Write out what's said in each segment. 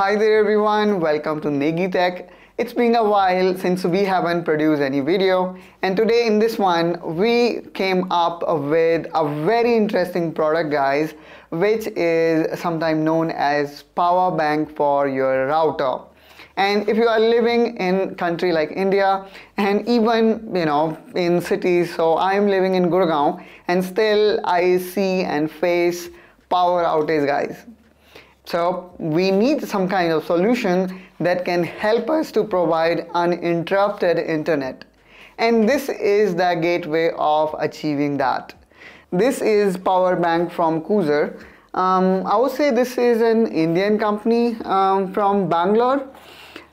Hi there everyone, welcome to Negi Tech. It's been a while since we haven't produced any video and today in this one we came up with a very interesting product guys which is sometimes known as power bank for your router. And if you are living in country like India and even you know in cities so I am living in Gurgaon and still I see and face power outage guys so we need some kind of solution that can help us to provide uninterrupted internet. And this is the gateway of achieving that. This is power bank from Cuzor. Um, I would say this is an Indian company um, from Bangalore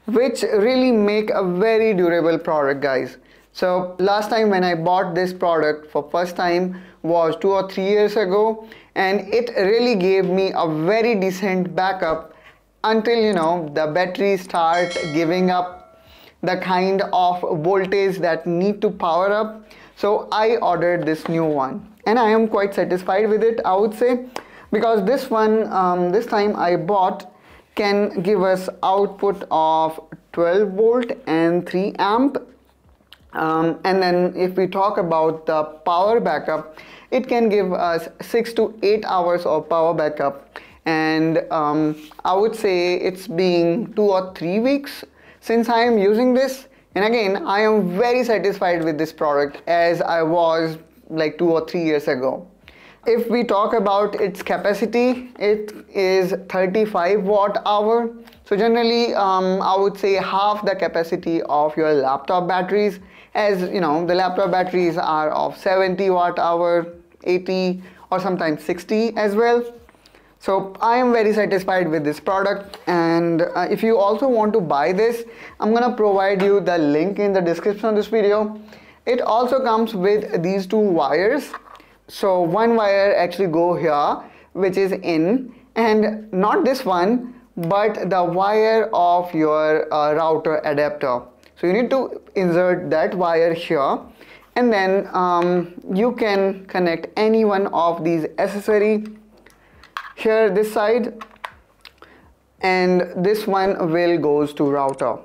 which really make a very durable product guys. So last time when I bought this product for first time was two or three years ago and it really gave me a very decent backup until you know the battery start giving up the kind of voltage that need to power up. So I ordered this new one and I am quite satisfied with it I would say because this one um, this time I bought can give us output of 12 volt and 3 amp um, and then if we talk about the power backup it can give us 6 to 8 hours of power backup and um, I would say it's been 2 or 3 weeks since I am using this and again I am very satisfied with this product as I was like 2 or 3 years ago. If we talk about its capacity, it is 35 watt hour. So generally, um, I would say half the capacity of your laptop batteries as you know, the laptop batteries are of 70 watt hour, 80 or sometimes 60 as well. So I am very satisfied with this product and uh, if you also want to buy this, I'm gonna provide you the link in the description of this video. It also comes with these two wires so one wire actually go here which is in and not this one but the wire of your uh, router adapter so you need to insert that wire here. And then um, you can connect any one of these accessory here this side. And this one will goes to router.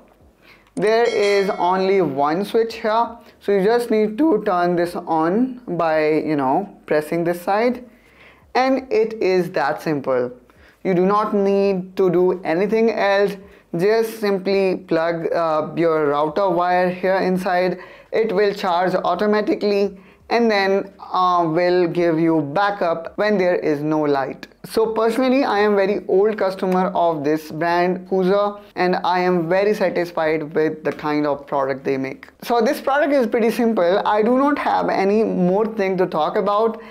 There is only one switch here. So you just need to turn this on by you know pressing this side. And it is that simple. You do not need to do anything else just simply plug uh, your router wire here inside it will charge automatically and then uh, will give you backup when there is no light. So personally I am very old customer of this brand Cuzor and I am very satisfied with the kind of product they make. So this product is pretty simple. I do not have any more thing to talk about.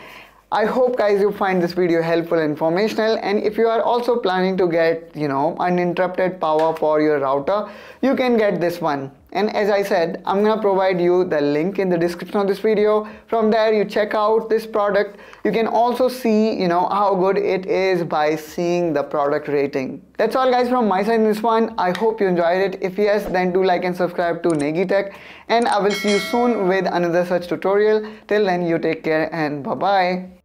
I hope guys you find this video helpful and informational and if you are also planning to get you know uninterrupted power for your router you can get this one. And as I said I'm gonna provide you the link in the description of this video. From there you check out this product. You can also see you know how good it is by seeing the product rating. That's all guys from my side in this one. I hope you enjoyed it. If yes then do like and subscribe to Negi Tech and I will see you soon with another such tutorial. Till then you take care and bye bye